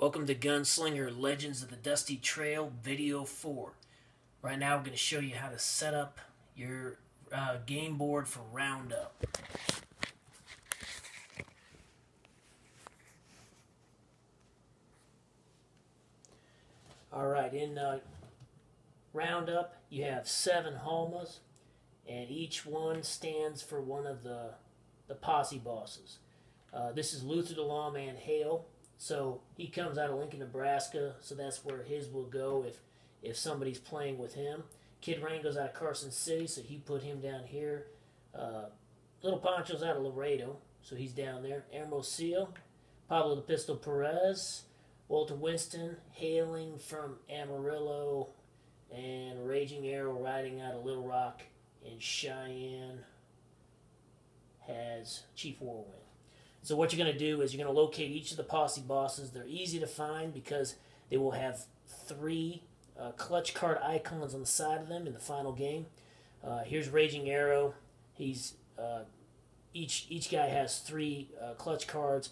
Welcome to Gunslinger Legends of the Dusty Trail Video 4. Right now we're going to show you how to set up your uh, game board for Roundup. Alright, in uh, Roundup you have seven Halmas and each one stands for one of the, the posse bosses. Uh, this is Luther the Lawman Hale. So he comes out of Lincoln, Nebraska, so that's where his will go if if somebody's playing with him. Kid Rango's out of Carson City, so he put him down here. Uh, Little Pancho's out of Laredo, so he's down there. Hermosillo, Pablo the Pistol Perez, Walter Winston hailing from Amarillo, and Raging Arrow riding out of Little Rock, and Cheyenne has Chief Warwind. So what you're going to do is you're going to locate each of the posse bosses. They're easy to find because they will have three uh, clutch card icons on the side of them in the final game. Uh, here's Raging Arrow. He's uh, each each guy has three uh, clutch cards.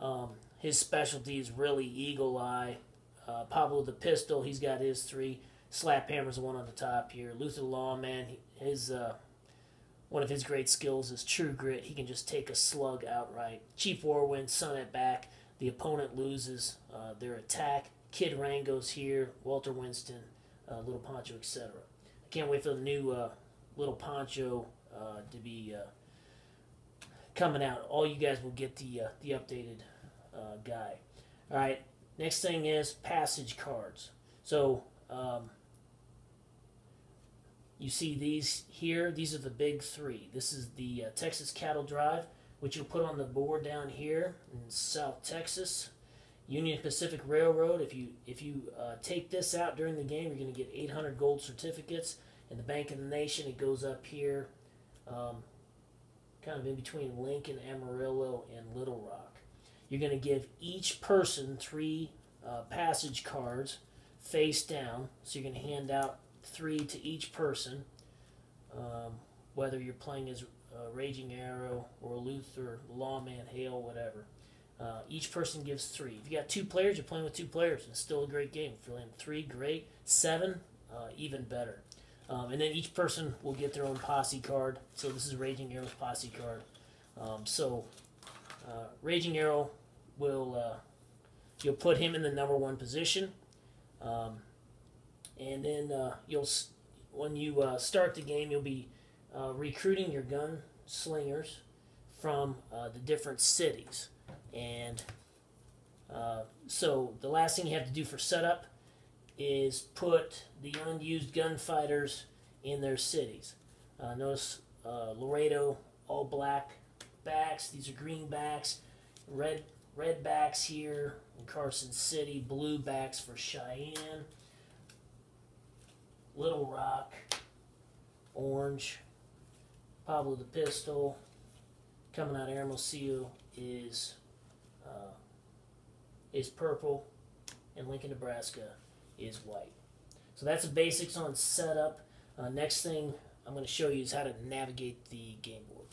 Um, his specialty is really Eagle Eye. Uh, Pablo the Pistol. He's got his three. Slap Hammer's the one on the top here. Luther Lawman. His uh, one of his great skills is true grit. He can just take a slug outright. Chief Warwind, sun at back. The opponent loses uh, their attack. Kid Rango's here. Walter Winston, uh, Little Pancho, etc. I can't wait for the new uh, Little Pancho uh, to be uh, coming out. All you guys will get the uh, the updated guy. All right. Next thing is passage cards. So. Um, you see these here. These are the big three. This is the uh, Texas Cattle Drive, which you'll put on the board down here in South Texas. Union Pacific Railroad. If you if you uh, take this out during the game, you're going to get 800 gold certificates. And the Bank of the Nation, it goes up here, um, kind of in between Lincoln, Amarillo, and Little Rock. You're going to give each person three uh, passage cards face down. So you're going to hand out three to each person, um, whether you're playing as uh, Raging Arrow or Luther, Lawman, Hale, whatever. Uh, each person gives three. If you got two players, you're playing with two players. And it's still a great game. If you're playing three, great. Seven, uh, even better. Um, and then each person will get their own posse card. So this is Raging Arrow's posse card. Um, so uh, Raging Arrow will uh, you'll put him in the number one position. Um, and then uh, you'll when you uh, start the game, you'll be uh, recruiting your gun slingers from uh, the different cities, and uh, so the last thing you have to do for setup is put the unused gunfighters in their cities. Notice Laredo, all black backs. These are green backs. Red red backs here in Carson City. Blue backs for Cheyenne. Little Rock, Orange, Pablo the Pistol, coming out of Hermosillo is uh, is purple, and Lincoln, Nebraska is white. So that's the basics on setup. Uh, next thing I'm going to show you is how to navigate the game board.